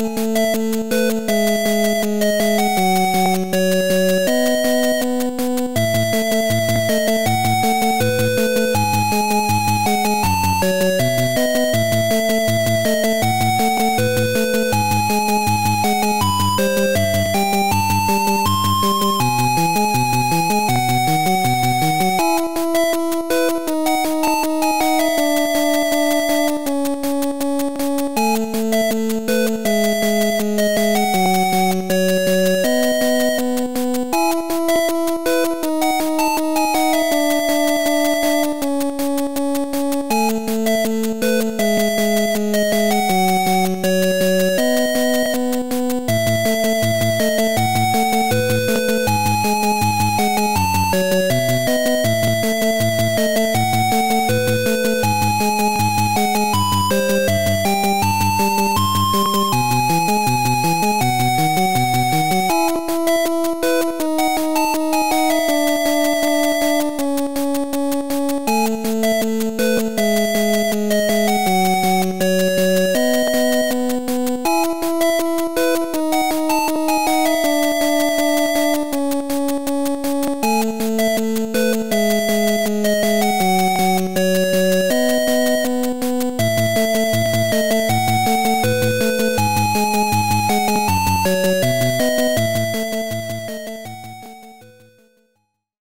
Música